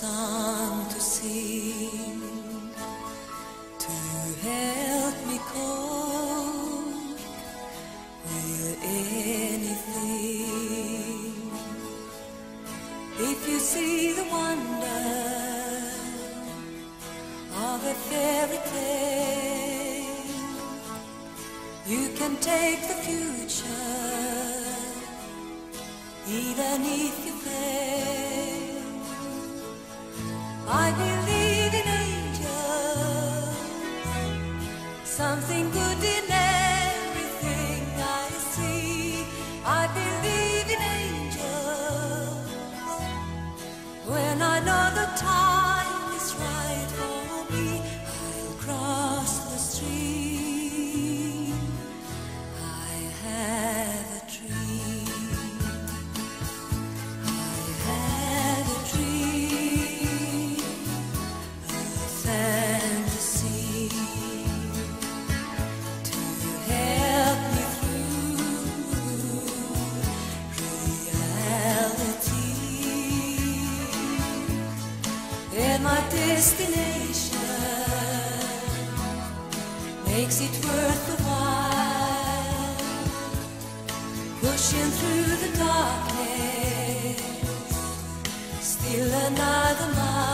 song to sing to help me cope with anything. If you see the wonder of a fairy tale, you can take the future, even if you fail. I believe in angels. Something good. destination makes it worth the while. Pushing through the darkness, still another mile.